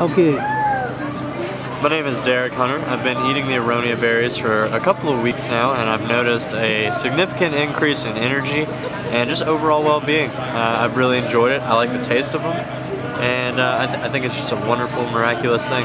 Okay. My name is Derek Hunter. I've been eating the aronia berries for a couple of weeks now and I've noticed a significant increase in energy and just overall well-being. Uh, I've really enjoyed it. I like the taste of them and uh, I, th I think it's just a wonderful, miraculous thing.